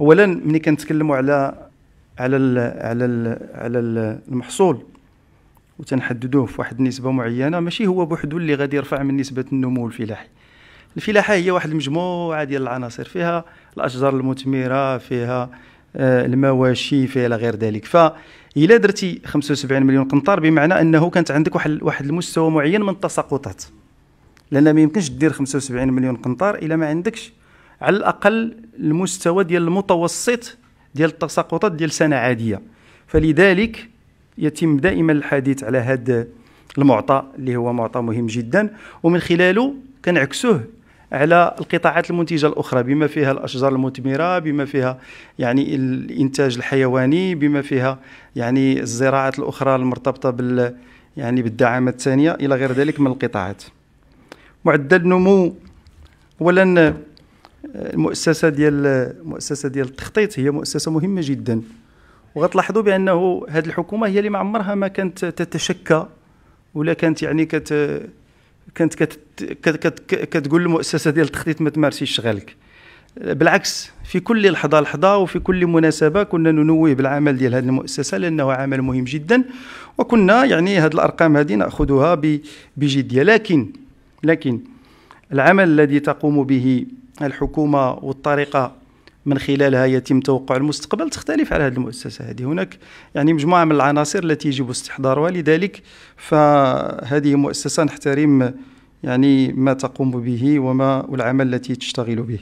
اولا ملي كنتكلموا على على ال على ال على المحصول وتنحددوه في واحد النسبة معينة. ماشي هو بوحدو اللي غادي يرفع من نسبة النمو الفلاحي. الفلاحة هي واحد المجموعة ديال العناصر فيها الأشجار المثمرة فيها آه، المواشي فيها إلى غير ذلك. فإلا درتي 75 مليون قنطار بمعنى أنه كانت عندك واحد واحد المستوى معين من التساقطات. لأن ما يمكنش دير 75 مليون قنطار إلا ما عندكش على الأقل المستوى ديال المتوسط ديال التساقطات ديال سنة عادية. فلذلك يتم دائما الحديث على هذا المعطى اللي هو معطى مهم جدا. ومن خلاله كنعكسوه على القطاعات المنتجة الأخرى بما فيها الأشجار المثمرة بما فيها يعني الإنتاج الحيواني بما فيها يعني الزراعات الأخرى المرتبطة بال يعني بالدعامات الثانية إلى غير ذلك من القطاعات. معدل النمو اولا المؤسسة ديال المؤسسه ديال التخطيط هي مؤسسة مهمة جدا. وغتلاحظوا بأنه هذه الحكومة هي اللي ما عمرها ما كانت تتشكى ولا كانت يعني كت كانت كت كت كتقول للمؤسسة ديال التخطيط ما تمارسيش شغلك بالعكس في كل لحظة لحظة وفي كل مناسبة كنا ننوه بالعمل ديال هذه المؤسسة لأنه عمل مهم جدا. وكنا يعني هذه الأرقام هذه نأخذها بجدية. لكن لكن العمل الذي تقوم به الحكومة والطريقة من خلالها يتم توقع المستقبل تختلف على هذه المؤسسة. هذه هناك يعني مجموعة من العناصر التي يجب استحضارها لذلك فهذه مؤسسة نحترم يعني ما تقوم به وما والعمل التي تشتغل به.